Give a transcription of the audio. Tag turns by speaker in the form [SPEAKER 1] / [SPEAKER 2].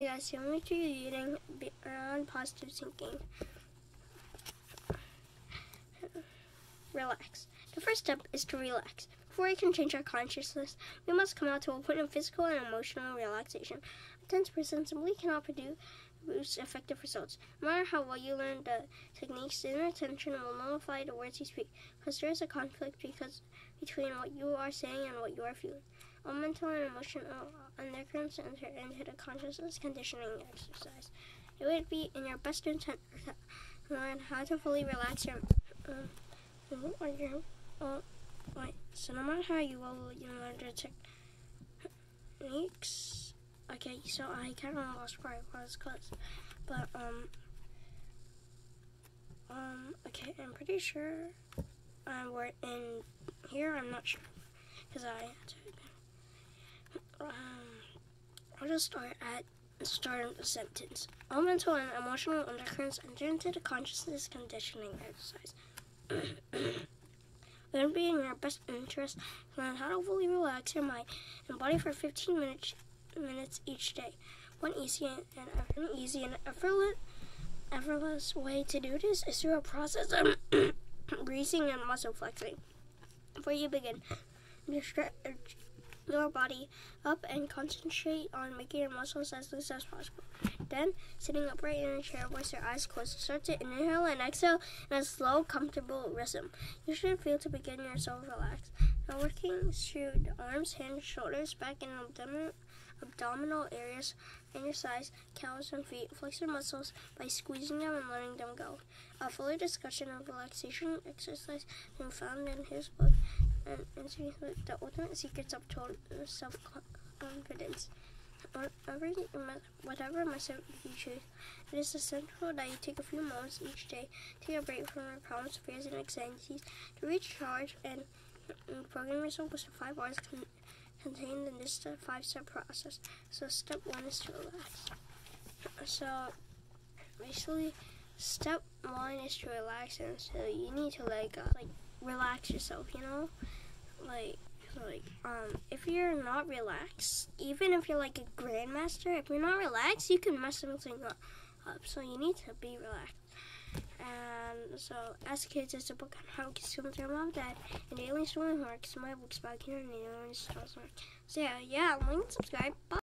[SPEAKER 1] So make sure you're eating beyond um, positive thinking. Relax. The first step is to relax. Before we can change our consciousness, we must come out to a point of physical and emotional relaxation. A tense person simply cannot produce effective results. No matter how well you learn the techniques, the inner tension will nullify the words you speak, because there is a conflict because between what you are saying and what you are feeling. All mental and emotional undercurrents enter into the consciousness conditioning exercise. It would be in your best intent to learn how to fully relax your. Um, your uh, so no matter how you will you learn the techniques. Okay, so I kind of lost where I was, cause, but um, um, okay, I'm pretty sure uh, we're in here. I'm not sure because I had to I'll start at the start of the sentence. All mental and emotional undercurrents enter into the consciousness conditioning exercise. it would be in your best interest to learn how to fully relax your mind and body for 15 minutes minutes each day. One easy and an easy and effortless effortless way to do this is through a process of breathing and muscle flexing. Before you begin, your body up and concentrate on making your muscles as loose as possible. Then, sitting upright in a chair with your eyes closed, start to inhale and exhale in a slow, comfortable rhythm. You should feel to begin yourself relaxed. Now, working through the arms, hands, shoulders, back, and abdominal, abdominal areas and your sides, calves, and feet. Flex your muscles by squeezing them and letting them go. A fuller discussion of relaxation exercise can be found in his book and answering the ultimate secrets of total self-confidence. Whatever, whatever method you choose, it is essential that you take a few moments each day, take a break from your problems, fears, and anxieties to recharge and, program yourself with five hours con contained in this five-step process. So step one is to relax. So basically, step one is to relax, and so you need to like uh, like relax yourself, you know like like um if you're not relaxed, even if you're like a grandmaster, if you're not relaxed, you can mess something up. So you need to be relaxed. And so, as kids, it's a book on how to swim with your mom, dad, and daily homework. So my books about kindergarten and So yeah, yeah, and subscribe. Bye.